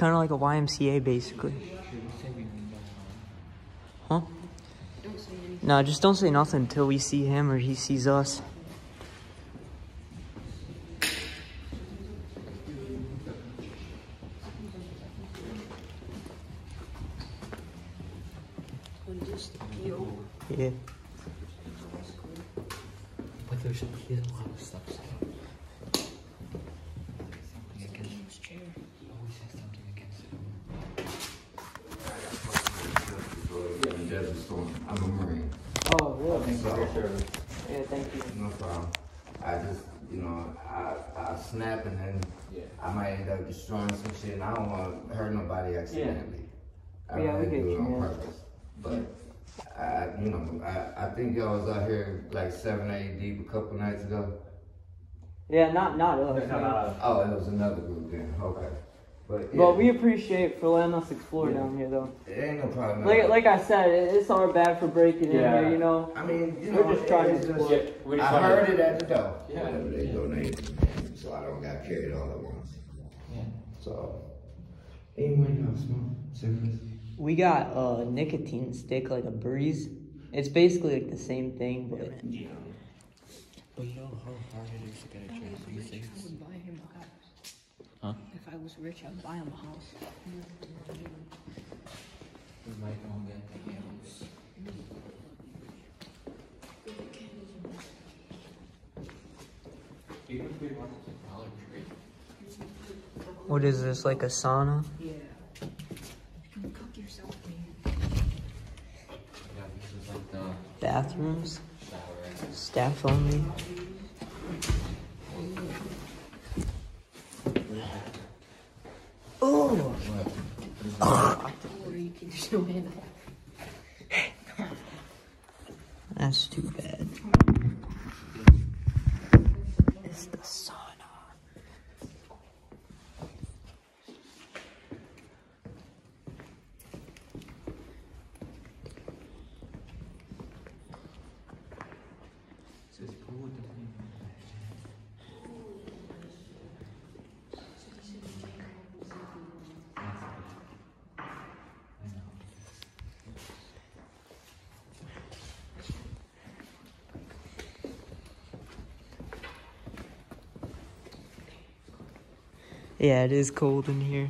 kind of like a YMCA, basically. Huh? No, just don't say nothing until we see him or he sees us. Yeah. But there's. Desert Storm. I'm a Marine. Oh, really? So, Yeah, thank you. no problem. I just, you know, I, I snap and then yeah. I might end up destroying some shit and I don't want to hurt nobody accidentally. I Yeah, we really get do you, it on man. purpose. But, I, you know, I, I think y'all was out here like seven, eight deep a couple nights ago. Yeah, not not us. man. Oh, it was another group then. Okay. But, yeah, But we appreciate for letting us explore down here, though. it ain't no problem. Like like I said, it's our bad for breaking Yeah. in here, you know. I mean, you We're know, just trying to it's explore. Yeah, we just I wanna- heard it at the door. Yeah. Whatever they donated, so I don't got carried all at once. Yeah. So, anyway, y'all smoke? We got a nicotine stick, like a breeze. It's basically like the same thing, but But you know how hard it is to get a job these I days? would buy him a house. Huh? If I was rich, I'd buy him a house. We might go and get the house. Even if we wanted to Dollar Tree. what is this? Like a sauna? Yeah. You cook yourself, man. Yeah, like the Bathrooms? shower. Staff only? Oh! That's too bad. It's the sauna. Says Yeah, it is cold in here.